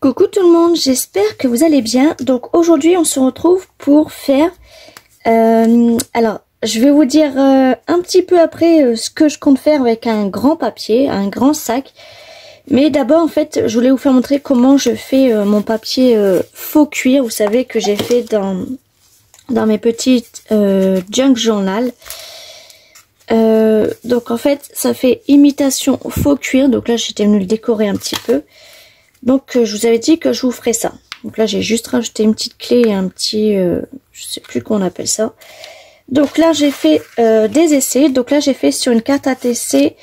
Coucou tout le monde, j'espère que vous allez bien. Donc aujourd'hui on se retrouve pour faire... Euh, alors je vais vous dire euh, un petit peu après euh, ce que je compte faire avec un grand papier, un grand sac. Mais d'abord en fait je voulais vous faire montrer comment je fais mon papier faux cuir. Vous savez que j'ai fait dans, dans mes petites junk journal. donc en fait ça fait imitation faux cuir. Donc là j'étais venue le décorer un petit peu. Donc euh, je vous avais dit que je vous ferai ça. Donc là j'ai juste rajouté une petite clé et un petit, euh, je sais plus qu'on appelle ça. Donc là j'ai fait euh, des essais. Donc là j'ai fait sur une carte ATC.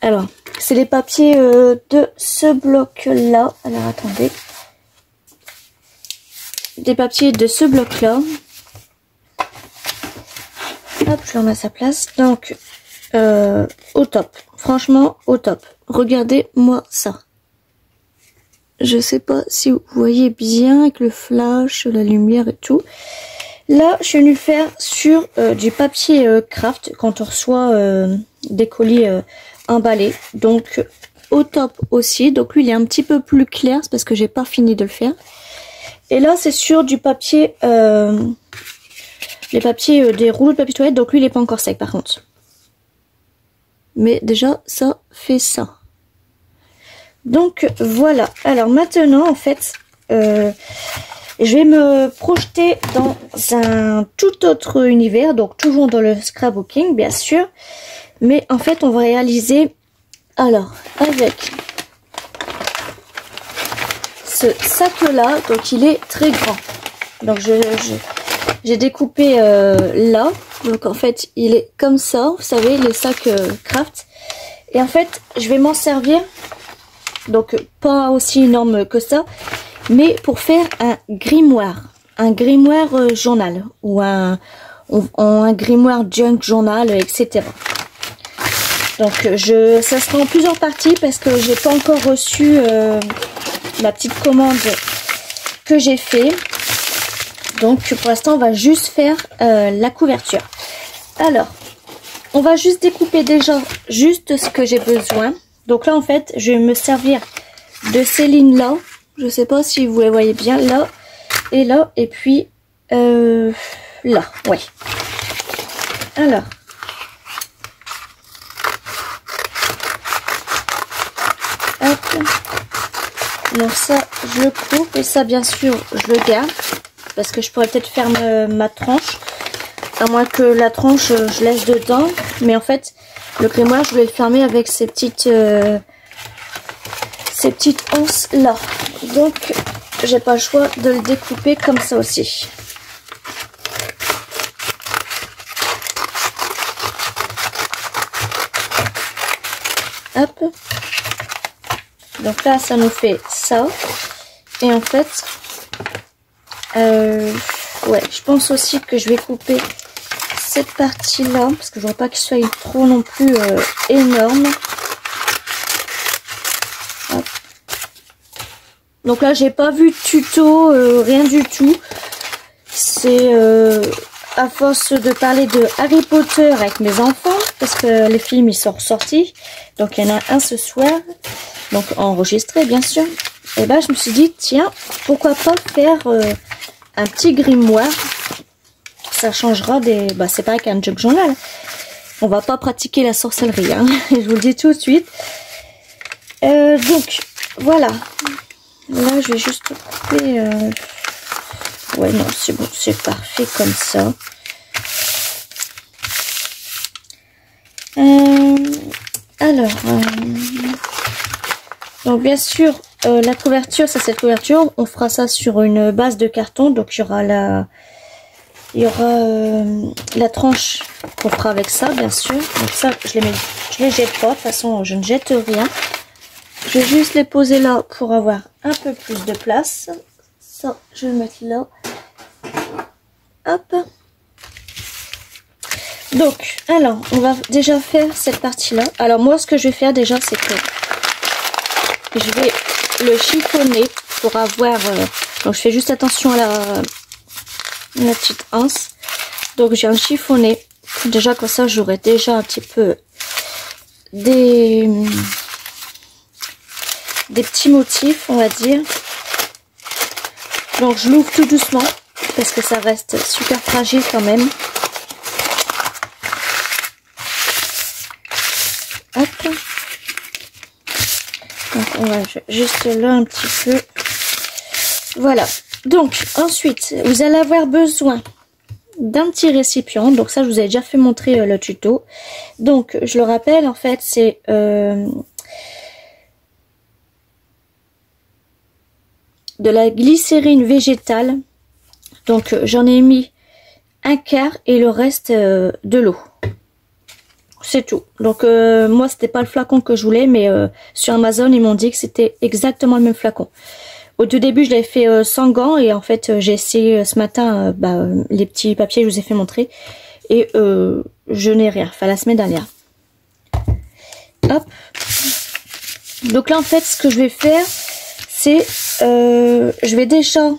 Alors c'est les papiers de ce bloc là. Alors attendez. Des papiers de ce bloc là. Hop, je remets à sa place. Donc au top. Franchement au top. Regardez-moi ça. Je sais pas si vous voyez bien avec le flash, la lumière et tout. Là, je suis venue faire sur euh, du papier euh, craft quand on reçoit euh, des colis emballés. Donc au top aussi. Donc lui, il est un petit peu plus clair, parce que j'ai pas fini de le faire. Et là, c'est sur du papier, les papiers des rouleaux de papier toilette. Donc lui, il est pas encore sec par contre. Mais déjà, ça fait ça. Donc voilà. Alors maintenant, en fait, euh, je vais me projeter dans un tout autre univers. Donc toujours dans le scrapbooking, bien sûr. Mais en fait, on va réaliser... Alors, avec ce sac-là, donc il est très grand. Donc j'ai découpé euh, là. Donc en fait, il est comme ça. Vous savez, les sacs euh, craft. Et en fait, je vais m'en servir donc pas aussi énorme que ça, mais pour faire un grimoire, un grimoire euh, journal ou un, un grimoire junk journal, etc. Donc je, ça sera en plusieurs parties parce que j'ai pas encore reçu euh, la petite commande que j'ai fait. Donc pour l'instant on va juste faire euh, la couverture. Alors, on va juste découper déjà juste ce que j'ai besoin. Donc là, en fait, je vais me servir de ces lignes-là. Je sais pas si vous les voyez bien, là et là. Et puis, euh, là, ouais. Alors. Hop. Donc ça, je le coupe. Et ça, bien sûr, je le garde. Parce que je pourrais peut-être faire ma, tranche. À moins que la tranche, je laisse dedans. Mais en fait, le grimoire, je vais le fermer avec ces petites, euh, ces petites onces là. Donc, j'ai pas le choix de le découper comme ça aussi. Hop. Donc là, ça nous fait ça. Et en fait, euh, ouais, je pense aussi que je vais couper cette partie là parce que je vois pas qu'il soit trop non plus euh, énorme. Donc là j'ai pas vu de tuto euh, rien du tout. C'est euh, à force de parler de Harry Potter avec mes enfants parce que les films ils sont ressortis. Donc il y en a un ce soir. Donc enregistré bien sûr. Et ben je me suis dit tiens pourquoi pas faire un petit grimoire ça changera des... Bah, c'est pareil qu'un jug journal. On va pas pratiquer la sorcellerie, hein. je vous le dis tout de suite. Euh, donc, voilà. Là, je vais juste couper... Euh, ouais, non, c'est bon, c'est parfait comme ça. Euh, alors, donc bien sûr, la couverture, c'est la couverture. On fera ça sur une base de carton. Donc il y aura la, il y aura euh, la tranche qu'on fera avec ça, bien sûr. Donc ça, je les, mets, je les jette pas. De toute façon, je ne jette rien. Je vais juste les poser là pour avoir un peu plus de place. Ça, je vais le mettre là. Hop. Donc, alors, on va déjà faire cette partie-là. Alors, moi, ce que je vais faire déjà, c'est que je vais le chiffonner pour avoir... Euh, donc, je fais juste attention à la la petite anse. Donc j'ai un chiffonné. Déjà comme ça j'aurai déjà un petit peu des, des petits motifs on va dire. Donc je l'ouvre tout doucement parce que ça reste super fragile quand même. Hop. Donc on va juste là un petit peu. Voilà. Donc ensuite, vous allez avoir besoin d'un petit récipient. Donc ça, je vous ai déjà fait montrer euh, le tuto. Donc je le rappelle, en fait, c'est euh, de la glycérine végétale. Donc euh, j'en ai mis un quart et le reste de l'eau. C'est tout. Donc moi c'était pas le flacon que je voulais mais sur Amazon ils m'ont dit que c'était exactement le même flacon. Au tout début je l'avais fait sans gants et en fait j'ai essayé ce matin bah, les petits papiers je vous ai fait montrer et je n'ai rien. Enfin la semaine dernière. Hop. Donc là en fait ce que je vais faire c'est euh, je vais déjà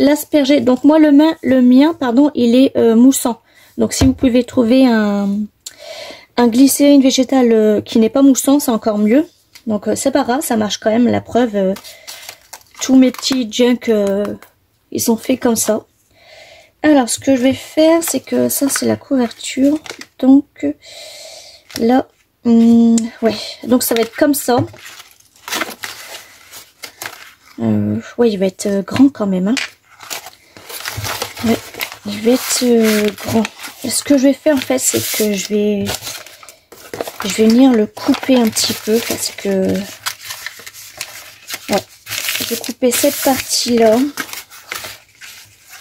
l'asperger. Donc moi le, main, le mien, pardon, il est euh, moussant. Donc si vous pouvez trouver un, un glycérine végétal euh, qui n'est pas moussant, c'est encore mieux. Donc c'est pas grave, ça marche quand même. La preuve, tous mes petits junk, ils sont faits comme ça. Alors ce que je vais faire, c'est que ça c'est la couverture. Donc là, hum, ouais, donc ça va être comme ça. Euh, ouais, il va être euh, grand quand même. Hein. il va être euh, grand. ce que je vais faire en fait, c'est que je vais, je vais venir le couper un petit peu parce que, je vais couper cette partie-là.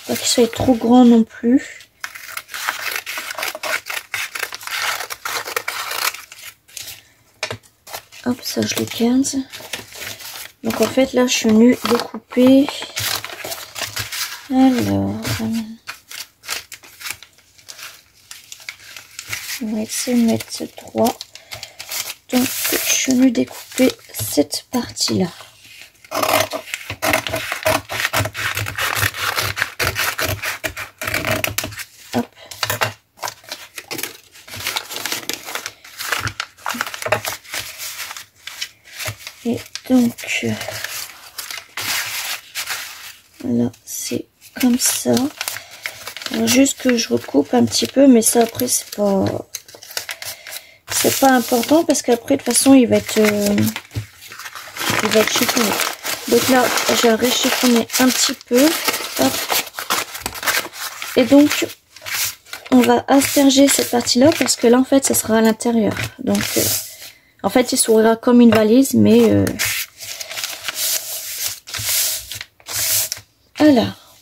Pas qu'il soit trop grand non plus. Hop, ça je le 15. Donc en fait là je suis venue découper. Alors. On va essayer de mettre 3. Donc je suis venue découper cette partie là. Donc, voilà, c'est comme ça. juste que je recoupe un petit peu, mais ça après c'est pas c'est pas important parce qu'après de toute façon il va être euh, il va être chiffonné. Donc là j'ai réchiffonné un petit peu. Et donc on va asperger cette partie là parce que là en fait ça sera à l'intérieur. Donc euh, en fait il s'ouvrira comme une valise mais euh, Alors.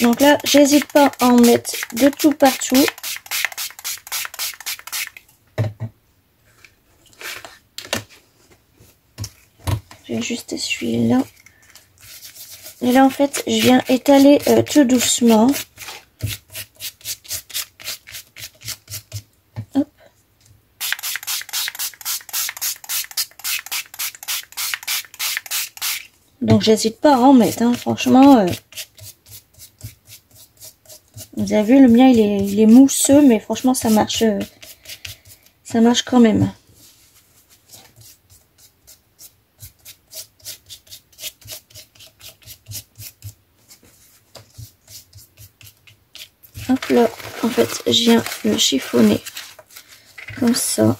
Donc là, j'hésite pas à en mettre de tout partout. Juste essuyer là. Et là, en fait, je viens étaler euh, tout doucement. Donc j'hésite pas à en mettre, hein. franchement. Euh. Vous avez vu, le mien il est, mousseux, mais franchement ça marche. Euh, ça marche quand même. Hop là, en fait, je viens le chiffonner comme ça.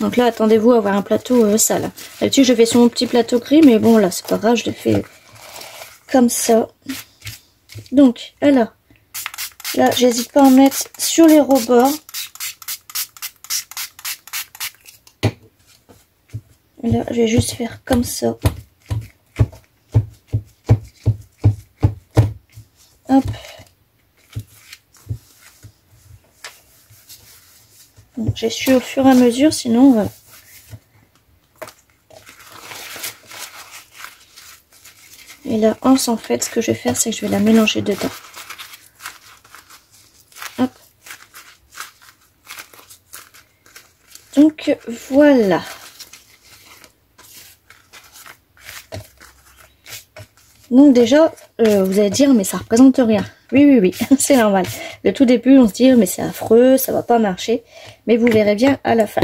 Donc là, attendez-vous à avoir un plateau euh, sale. D'habitude, je fais sur mon petit plateau gris, mais bon, là, c'est pas grave, je le fais comme ça. Donc, alors, là, j'hésite pas à en mettre sur les rebords. Là, je vais juste faire comme ça. Hop. J'ai au fur et à mesure, sinon. Et la hanse, en fait, ce que je vais faire, c'est que je vais la mélanger dedans. Donc, voilà. Donc déjà, euh, vous allez dire, mais ça représente rien. Oui, oui, oui, c'est normal. Le tout début, on se dit, mais c'est affreux, ça va pas marcher. Mais vous verrez bien à la fin.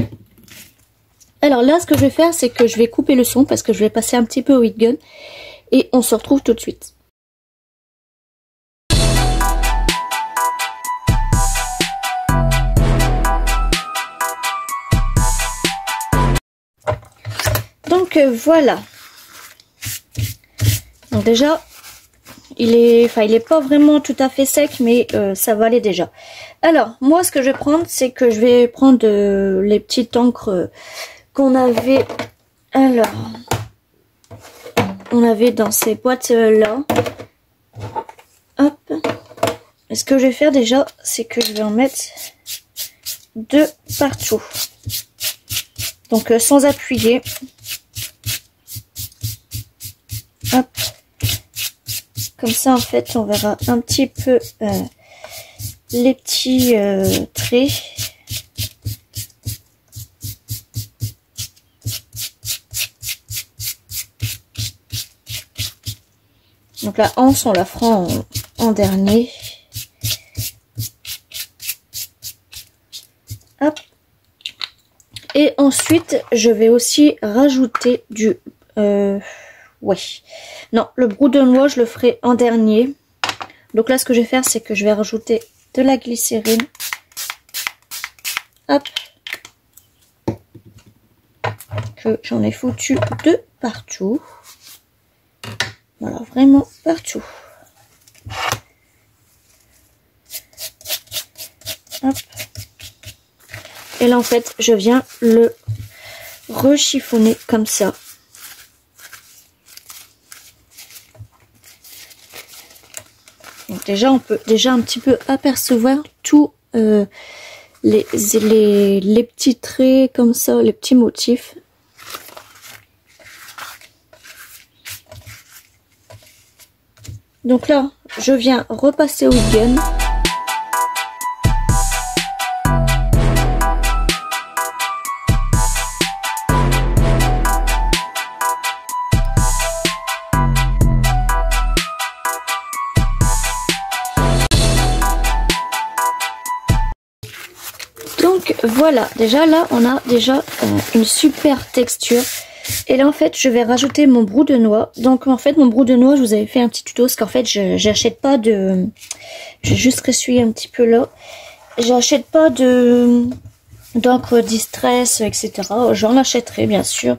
Alors là, ce que je vais faire, c'est que je vais couper le son parce que je vais passer un petit peu au heat. Et on se retrouve tout de suite. Donc euh, voilà. Donc déjà, il est, enfin, il est pas vraiment tout à fait sec, mais euh, ça va aller déjà. Alors, moi, ce que je vais prendre, c'est que je vais prendre euh, les petites encres qu'on avait. Alors, on avait dans ces boîtes là. Hop. Et ce que je vais faire déjà, c'est que je vais en mettre deux partout. Donc, euh, sans appuyer. Hop. Comme ça, en fait, on verra un petit peu euh, les petits euh, traits. Donc la hanse, on la fera en, dernier. Hop. Et ensuite, je vais aussi rajouter du... Euh, ouais. Non, le brou de noix, je le ferai en dernier. Donc là, ce que je vais faire, c'est que je vais rajouter de la glycérine. Hop. Que j'en ai foutu de partout. Voilà, vraiment partout. Hop. Et là, en fait, je viens le rechiffonner comme ça. Déjà, on peut déjà un petit peu apercevoir tous euh, les, les, petits traits comme ça, les petits motifs. Donc là, je viens repasser au gun. Voilà, déjà là, on a déjà euh, une super texture. Et là, en fait, je vais rajouter mon brou de noix. Donc, en fait, mon brou de noix, je vous avais fait un petit tuto. Parce qu'en fait, je j'achète pas de... Je vais juste ressuyer un petit peu là. J'achète pas de d'encre distress, etc. J'en achèterai, bien sûr.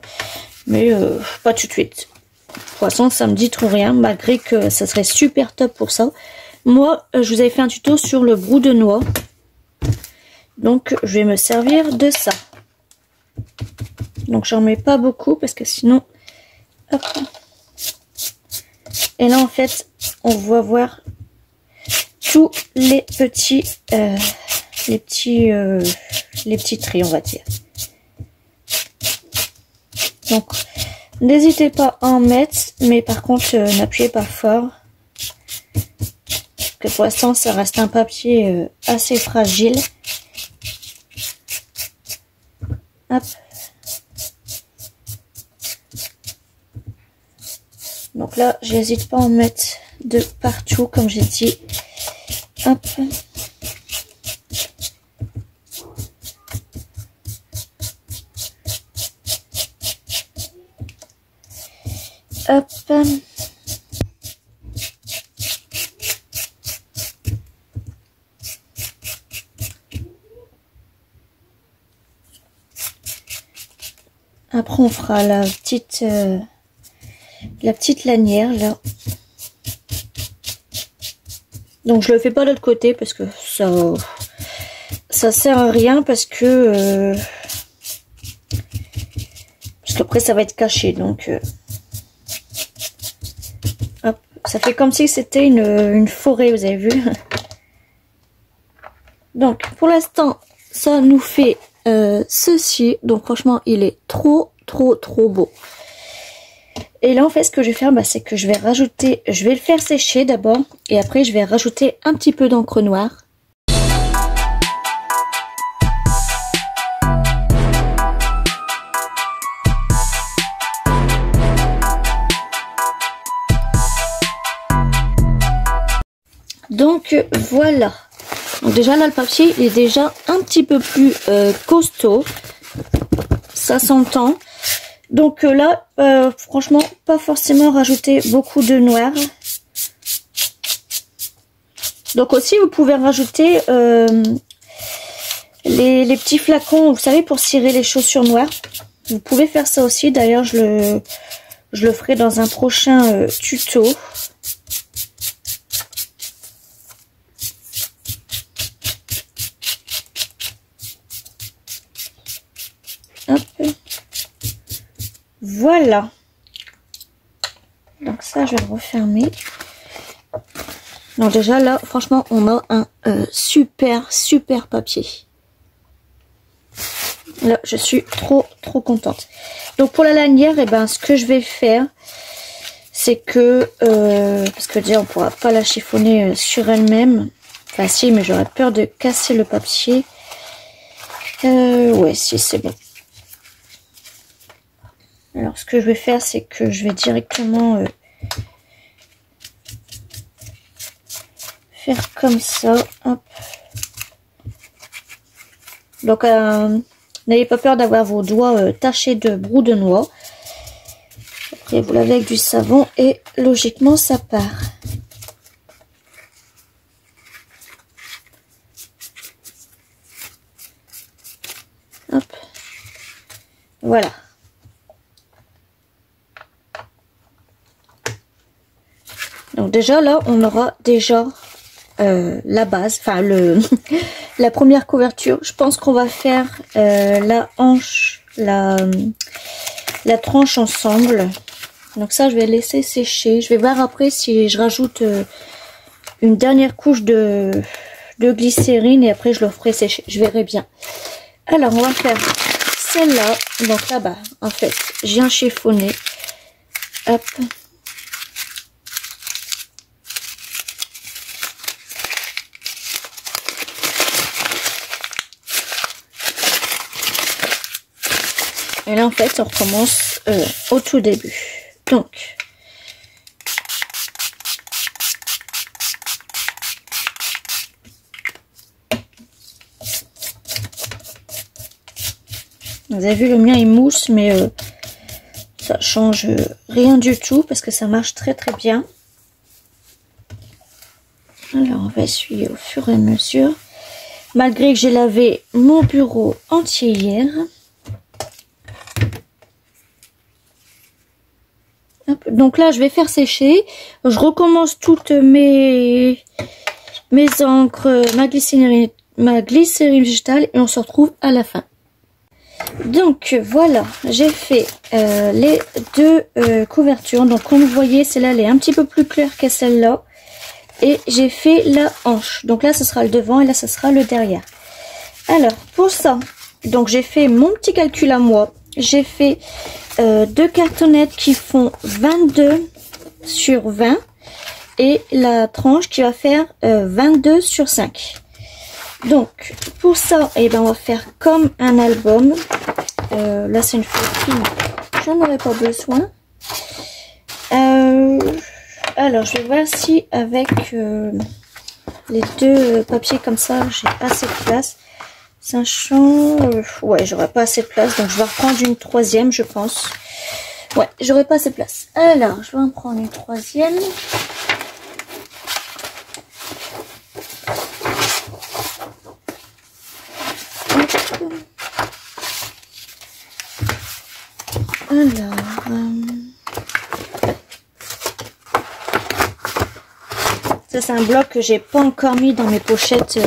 Mais euh, pas tout de suite. De toute façon, ça me dit trop rien. Malgré que ça serait super top pour ça. Moi, euh, je vous avais fait un tuto sur le brou de noix. Donc, je vais me servir de ça. Donc, j'en mets pas beaucoup parce que sinon... Hop. Et là, en fait, on va voir tous les petits... Euh, les petits... Euh, les petits traits, on va dire. Donc, n'hésitez pas à en mettre, mais par contre, euh, n'appuyez pas fort. Parce que pour l'instant, ça reste un papier assez fragile. Donc là, j'hésite pas à en mettre de partout, comme j'ai dit. Hop. Hop. Après, on fera la petite, euh, la petite lanière, là. Donc, je le fais pas de l'autre côté parce que ça, ça sert à rien parce que, euh, parce qu'après, ça va être caché. Donc, euh, ça fait comme si c'était une, une forêt, vous avez vu. Donc, pour l'instant, ça nous fait euh, ceci. Donc franchement, il est trop, trop, trop beau. Et là, en fait, ce que je vais faire, bah, c'est que je vais rajouter, je vais le faire sécher d'abord. Et après, je vais rajouter un petit peu d'encre noire. Donc voilà. Donc déjà là le papier est déjà un petit peu plus euh, costaud. ça s'entend. Donc euh, là, euh, franchement, pas forcément rajouter beaucoup de noir. Donc aussi, vous pouvez rajouter les, les, petits flacons, vous savez, pour cirer les chaussures noires. Vous pouvez faire ça aussi. D'ailleurs, je le, je le ferai dans un prochain tuto. Voilà. Donc ça, je vais le refermer. Donc déjà là, franchement, on a un euh, super, super papier. Là, je suis trop, trop contente. Donc pour la lanière, et eh ben, ce que je vais faire, c'est que, euh, parce que déjà, on pourra pas la chiffonner euh, sur elle-même. Enfin si, mais j'aurais peur de casser le papier. ouais, si, c'est bon. Alors ce que je vais faire, c'est que je vais directement euh, faire comme ça. Donc euh, n'ayez pas peur d'avoir vos doigts euh, tachés de brou de noix. Après vous lavez avec du savon et logiquement ça part. Hop. Voilà. Donc déjà là, on aura déjà euh, la base, enfin le la première couverture. Je pense qu'on va faire euh, la hanche, la, tranche ensemble. Donc ça, je vais laisser sécher. Je vais voir après si je rajoute euh, une dernière couche de, de glycérine et après je le ferai sécher. Je verrai bien. Alors, on va faire celle-là. Donc là-bas, en fait, j'ai un chiffonné. Hop. Et là, en fait, on recommence euh, au tout début. Donc, Vous avez vu, le mien il mousse, mais euh, ça change rien du tout parce que ça marche très très bien. Alors, on va essuyer au fur et à mesure. Malgré que j'ai lavé mon bureau entier hier. Donc là, je vais faire sécher. Je recommence toutes mes, mes encres, ma glycérine, ma glycérine végétale et on se retrouve à la fin. Donc voilà, j'ai fait euh, les deux euh, couvertures. Donc comme vous voyez, celle-là elle est un petit peu plus claire que celle-là. Et j'ai fait la hanche. Donc là, ce sera le devant et là, ce sera le derrière. Alors, pour ça, donc j'ai fait mon petit calcul à moi. J'ai fait euh, deux cartonnettes qui font 22 sur 20 et la tranche qui va faire 22 euh, sur 5. Donc pour ça, et eh ben, on va faire comme un album. Euh, là c'est une feuille j'en aurais pas besoin. alors je vais voir si avec les deux papiers comme ça j'ai assez de place. Sachant... Euh, ouais, j'aurais pas assez de place, donc je vais reprendre une troisième, je pense. Ouais, j'aurais pas assez de place. Alors, je vais en prendre une troisième. Alors... Euh, ça, c'est un bloc que j'ai pas encore mis dans mes pochettes... Euh,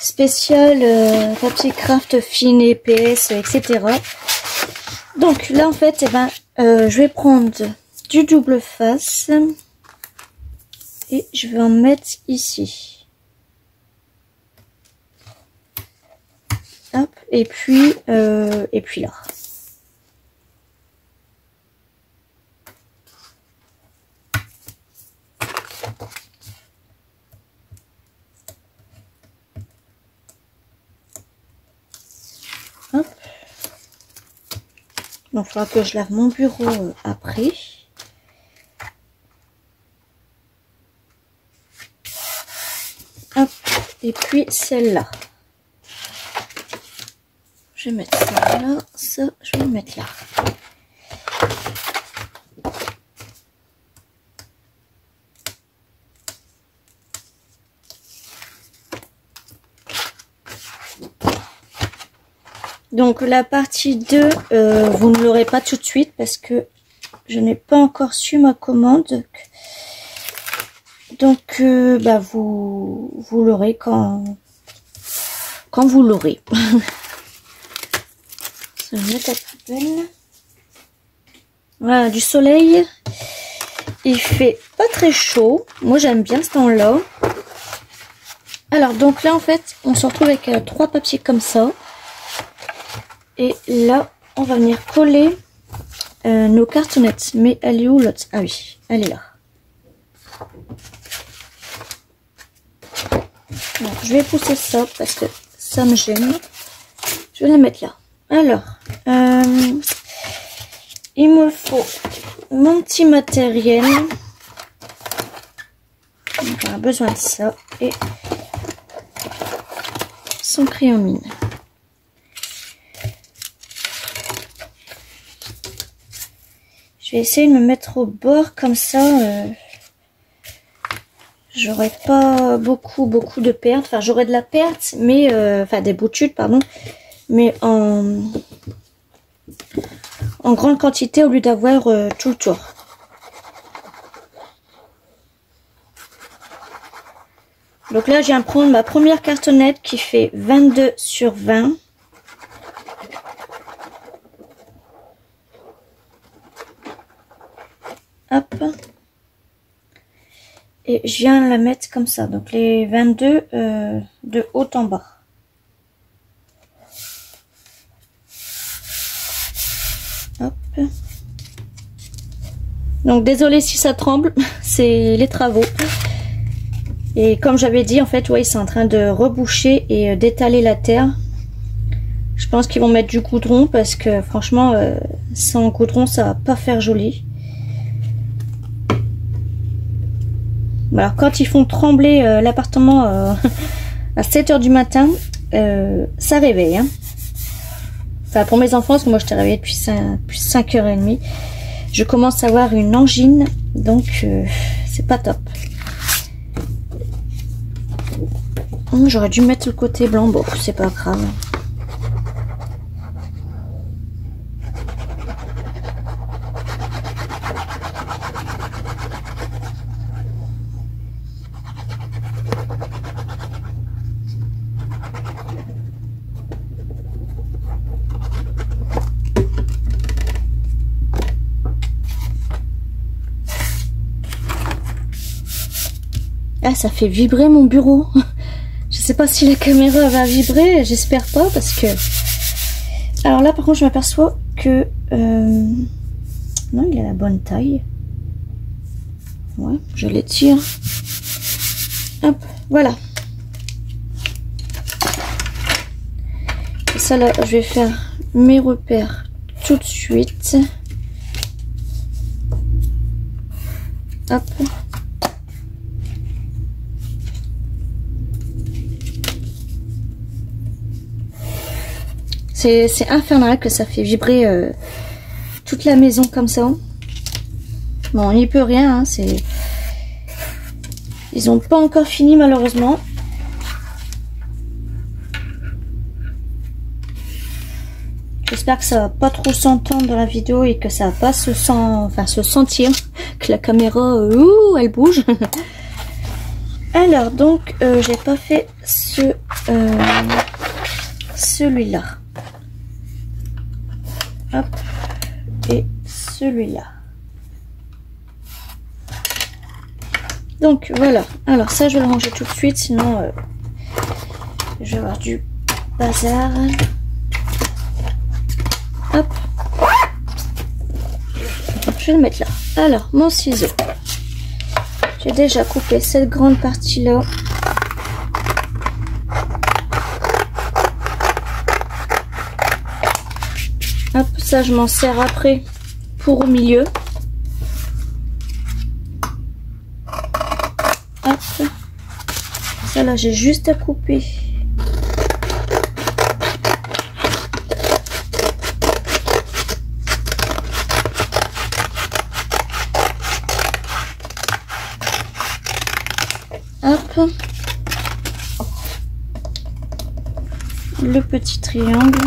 spécial euh, papier craft fine EPS etc donc là en fait eh ben euh, je vais prendre du double face. Et je vais en mettre ici. Hop, et puis euh, et puis là Donc, il faudra que je lave mon bureau euh, après. Et puis celle-là. Je vais mettre ça là, ça, je vais le mettre là. Donc la partie 2, euh, vous ne l'aurez pas tout de suite parce que je n'ai pas encore su ma commande. Donc euh, bah vous, vous l'aurez quand, quand vous l'aurez. Voilà, du soleil. Il fait pas très chaud. Moi, j'aime bien ce temps-là. Alors, donc là, en fait, on se retrouve avec euh, trois papiers comme ça. Et là, on va venir coller euh, nos cartonnettes. Mais elle est où l'autre? Ah oui, elle est là. je vais pousser ça parce que ça me gêne. Je vais la mettre là. Alors, euh, il me faut mon petit matériel. On a besoin de ça. Et son crayon mine. Je vais essayer de me mettre au bord comme ça. Euh, j'aurai pas beaucoup beaucoup de pertes. Enfin, j'aurai de la perte, mais euh, enfin des boutures, pardon, mais en en grande quantité au lieu d'avoir euh, tout le tour. Donc là, je viens prendre ma première cartonnette qui fait 22 sur 20. Hop. Et je viens la mettre comme ça. Donc les 22 euh, de haut en bas. Hop. Donc désolé si ça tremble, c'est les travaux. Et comme j'avais dit, en fait, ouais, ils sont en train de reboucher et euh, d'étaler la terre. Je pense qu'ils vont mettre du goudron parce que franchement, euh, sans goudron, ça va pas faire joli. Alors quand ils font trembler euh, l'appartement euh, à 7h du matin, euh, ça réveille. Hein. Enfin pour mes enfants, parce que moi je t'ai réveillée depuis 5, h 30 Je commence à avoir une angine, donc c'est pas top. Hum, j'aurais dû mettre le côté blanc, bon c'est pas grave. Ah, ça fait vibrer mon bureau. je sais pas si la caméra va vibrer, j'espère pas parce que... Alors là, par contre, je m'aperçois que... Euh, non, il a la bonne taille. Ouais, je l'étire. Hop, voilà. Ça là, je vais faire mes repères tout de suite. Hop. C'est infernal que ça fait vibrer euh, toute la maison comme ça. Bon, on n'y peut rien. Hein, Ils n'ont pas encore fini malheureusement. J'espère que ça va pas trop s'entendre dans la vidéo et que ça va pas se, sent... enfin, se sentir que la caméra, euh, elle bouge. Alors, donc, euh, j'ai pas fait ce celui-là. Et celui-là. Donc voilà. Alors ça, je vais le ranger tout de suite, sinon euh, je vais avoir du bazar. Hop. Je vais le mettre là. Alors, mon ciseau. J'ai déjà coupé cette grande partie-là. Ça, je m'en sers après pour au milieu. Hop. Ça, là, j'ai juste à couper. Le petit triangle.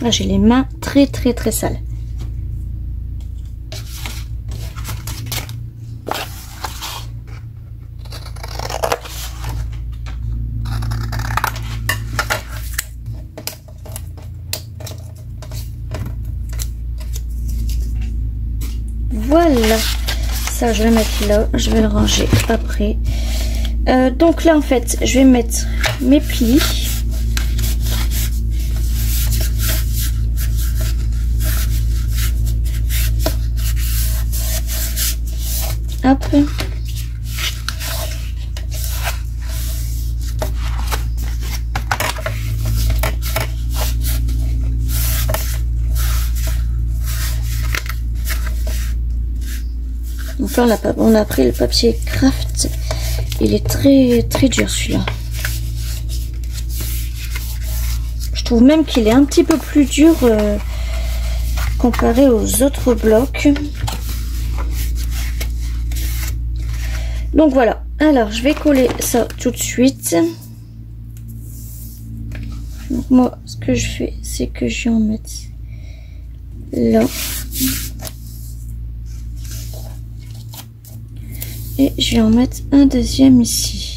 Là, j'ai les mains très très très sales. Voilà, ça je vais mettre là, je vais le ranger après. Euh, donc là en fait, je vais mettre mes plis. Donc là, on a, on a pris le papier craft. Il est très très dur celui-là. Je trouve même qu'il est un petit peu plus dur euh, comparé aux autres blocs. Donc voilà. Alors, je vais coller ça tout de suite. Donc moi, ce que je fais, c'est que je vais en mettre là. Et je vais en mettre un deuxième ici.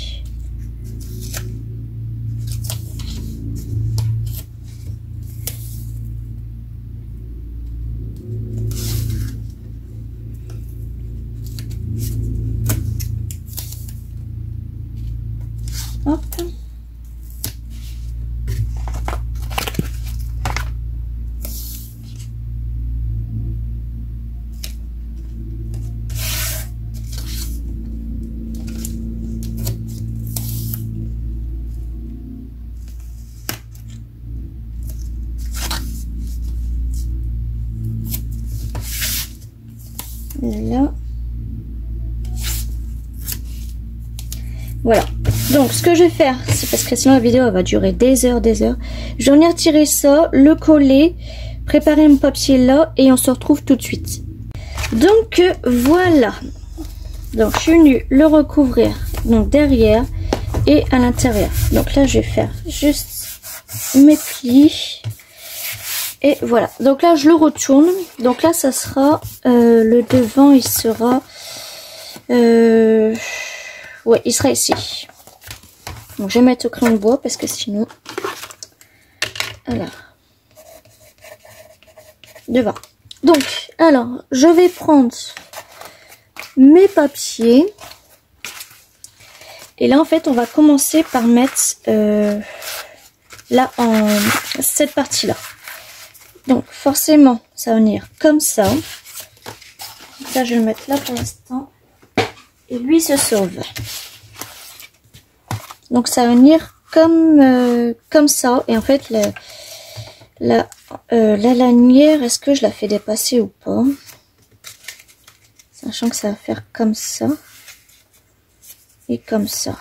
Faire, c'est parce que sinon la vidéo va durer des heures, des heures. Je vais venir tirer ça, le coller, préparer mon papier là et on se retrouve tout de suite. Donc, voilà. Donc, je suis venue le recouvrir donc derrière et à l'intérieur. Donc là, je vais faire juste mes plis. Et voilà. Donc là, je le retourne. Donc là, ça sera euh, le devant, il sera... Euh, ouais, il sera ici. Donc je vais mettre au crayon de bois parce que sinon... Voilà. Devant. Donc, alors, je vais prendre mes papiers. Et là, en fait, on va commencer par mettre euh, là en cette partie-là. Donc, forcément, ça va venir comme ça. Ça, je vais le mettre là pour l'instant. Et lui se sauve. Donc, ça va venir comme, euh, comme ça. Et en fait, la, la, euh, la lanière, est-ce que je la fais dépasser ou pas? Sachant que ça va faire comme ça. Et comme ça.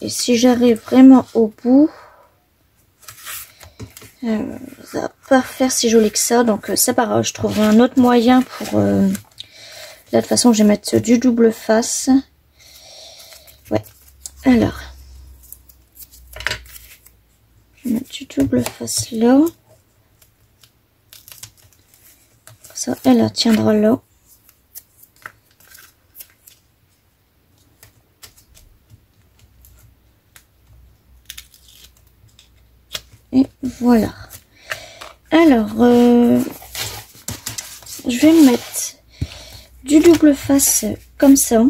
Et si j'arrive vraiment au bout, euh, ça va pas faire si joli que ça. Donc c'est pas grave, je trouverai un autre moyen pour... Là, de toute façon, je vais mettre du double face. Ouais. Alors. Je vais mettre du double face là. Ça, elle tiendra là. Et voilà. Alors, euh, je vais mettre du double face comme ça.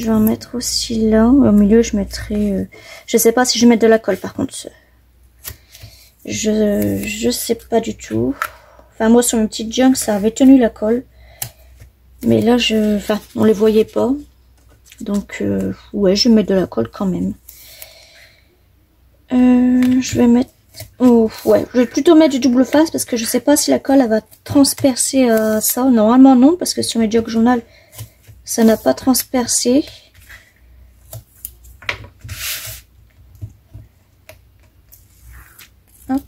Je vais en mettre aussi là. Au milieu, je mettrai... Euh, je sais pas si je mettre de la colle, par contre. Je, je sais pas du tout. Enfin, moi, sur mon petit junk, ça avait tenu la colle. Mais là, je, enfin, on les voyait pas. Donc, euh, ouais, je mettre de la colle quand même. Euh, je vais mettre... Ouais, je vais plutôt mettre du double face parce que je sais pas si la colle va transpercer ça. Normalement, non, parce que sur mes jog journal, ça n'a pas transpercé. Hop.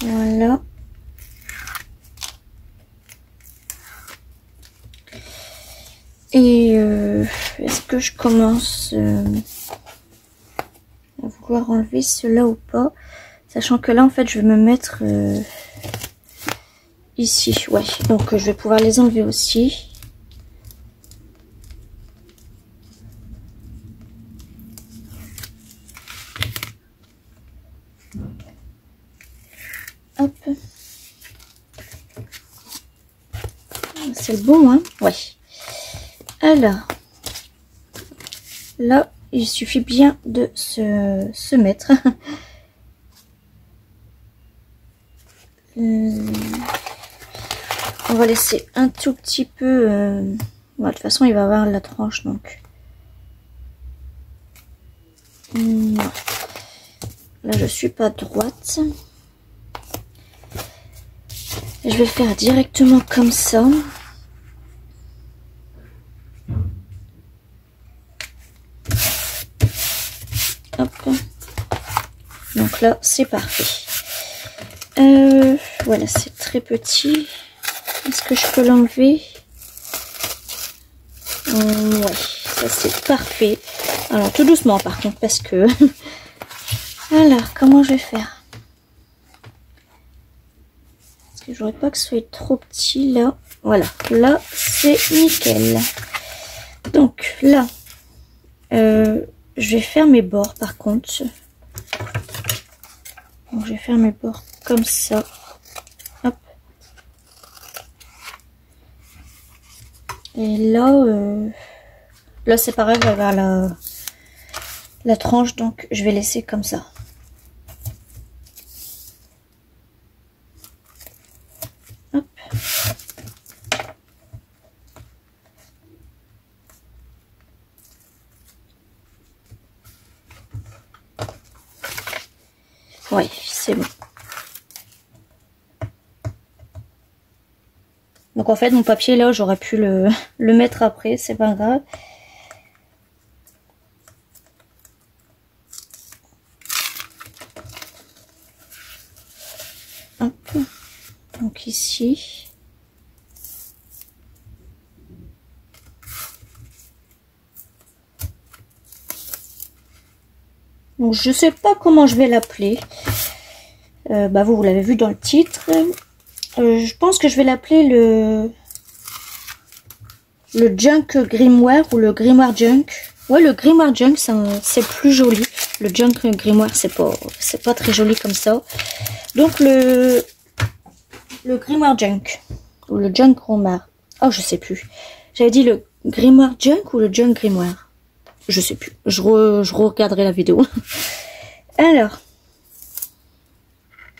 Voilà. Et euh, est-ce que je commence euh, enlever cela ou pas Sachant que là, en fait, je vais me mettre euh, ici. Ouais, donc je vais pouvoir les enlever aussi. Hop. C'est le bon, hein Ouais. Alors, là, il suffit bien de se, mettre. Euh, on va laisser un tout petit peu... Euh, de toute façon, il va avoir la tranche, donc... Là, je suis pas droite. Je vais faire directement comme ça. Donc là, c'est parfait. Euh, voilà, c'est très petit. Est-ce que je peux l'enlever? Euh, Ouais, ça c'est parfait. Alors, tout doucement par contre, parce que... Alors, comment je vais faire? Parce que j'aurais pas que ce soit trop petit là. Voilà, là, c'est nickel. Donc, là, euh, je vais faire mes bords par contre. Donc je vais faire mes bords comme ça. Hop. Et là, euh, là c'est pareil, je vais la, tranche, donc je vais laisser comme ça. Donc en fait, mon papier là, j'aurais pu le, le mettre après, c'est pas grave. Hop. Donc ici. Donc je sais pas comment je vais l'appeler. Euh, bah vous, vous l'avez vu dans le titre. Euh, je pense que je vais l'appeler le le Junk Grimoire ou le Grimoire Junk. Ouais, le Grimoire Junk, c'est plus joli. Le Junk Grimoire, c'est pas pas très joli comme ça. Donc le le Grimoire Junk ou le Junk Grimoire. Oh, je sais plus. J'avais dit le Grimoire Junk ou le Junk Grimoire. Je sais plus. Je, je regarderai la vidéo. Alors.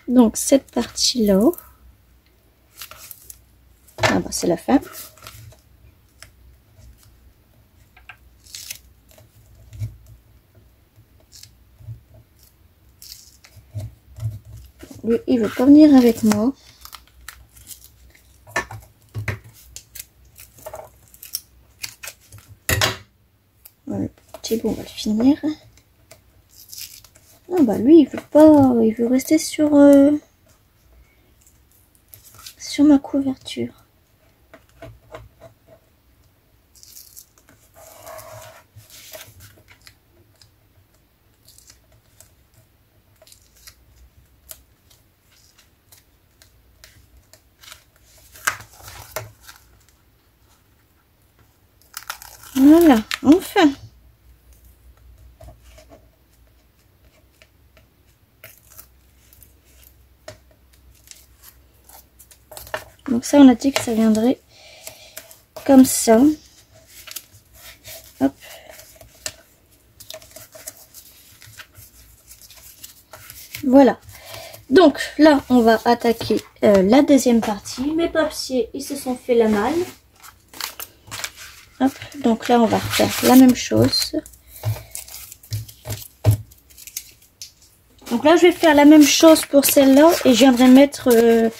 Donc, cette partie-là. Ah bah, c'est la fin. Lui, il veut pas venir avec moi. bon, on va le finir. Non, bah lui, il veut pas, il veut rester sur, euh, sur ma couverture. Voilà, enfin. Donc on a dit que ça viendrait comme ça. Hop. Voilà. Donc là, on va attaquer euh, la deuxième partie. Mes papiers, ils se sont fait la malle. Hop. Donc là, on va refaire la même chose. Donc là, je vais faire la même chose pour celle-là et je viendrai mettre euh,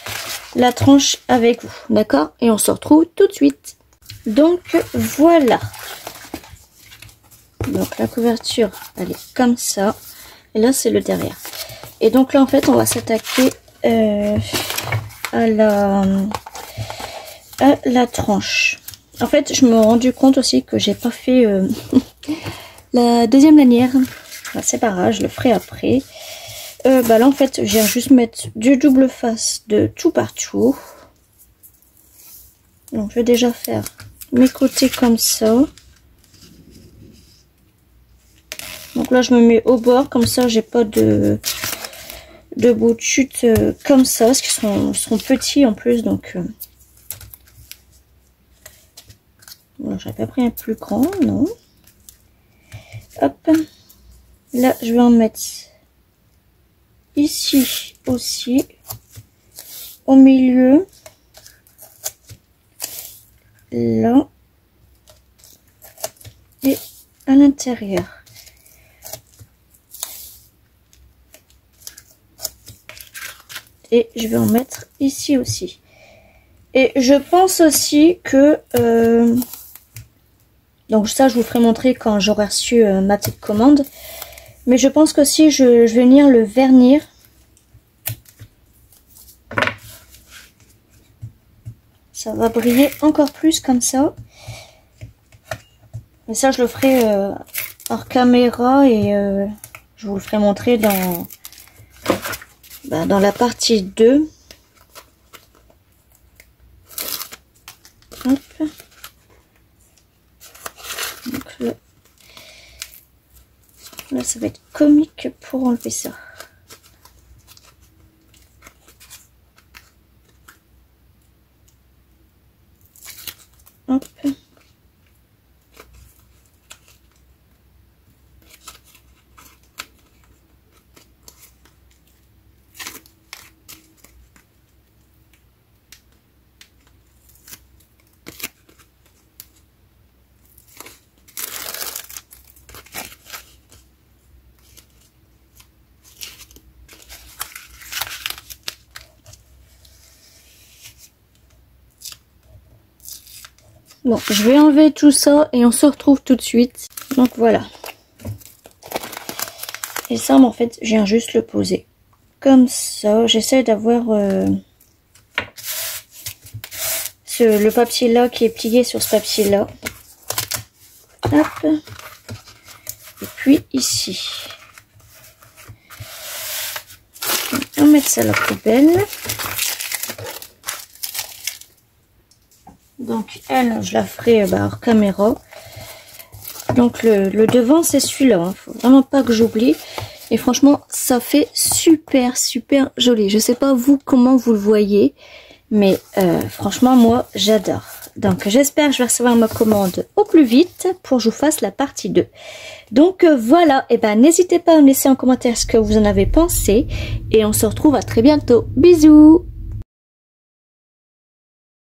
la tranche avec vous. D'accord? Et on se retrouve tout de suite. Donc voilà. Donc la couverture, elle est comme ça. Et là, c'est le derrière. Et donc là, en fait, on va s'attaquer euh, à, la, à la tranche. en fait, je me suis rendu compte aussi que j'ai pas fait euh, la deuxième lanière. c'est pas grave, je le ferai après. Euh, bah là, en fait, j'ai juste mettre du double face de tout partout. Donc, je vais déjà faire mes côtés comme ça. Donc là, je me mets au bord, comme ça, j'ai pas de, de bout de chute euh, comme ça, parce qu'ils sont, petits en plus, donc... j'aurais pas pris un plus grand, non. Hop. Là, je vais en mettre ici aussi. Au milieu. Là. Et à l'intérieur. Et je vais en mettre ici aussi. Et je pense aussi que... Euh, donc ça, je vous ferai montrer quand j'aurai reçu euh, ma petite commande. Mais je pense que si je, vais venir le vernir. Ça va briller encore plus comme ça. Mais ça, je le ferai euh, hors caméra et euh, je vous le ferai montrer dans, bah, dans la partie 2. Hop. Là, ça va être comique pour enlever ça. Hop. Bon, je vais enlever tout ça et on se retrouve tout de suite. Donc voilà. Et ça, en fait, je viens juste le poser. Comme ça, j'essaie d'avoir euh, le papier là qui est plié sur ce papier là. Hop. Et puis ici. On va mettre ça à la poubelle. Donc elle, je la ferai bah, hors caméra. Donc le, devant, c'est celui-là. Hein. Faut vraiment pas que j'oublie. Et franchement, ça fait super, super joli. Je sais pas vous comment vous le voyez. Mais euh, franchement, moi, j'adore. Donc j'espère que je vais recevoir ma commande au plus vite pour que je vous fasse la partie 2. Donc euh, voilà, et eh ben n'hésitez pas à me laisser en commentaire ce que vous en avez pensé. Et on se retrouve à très bientôt. Bisous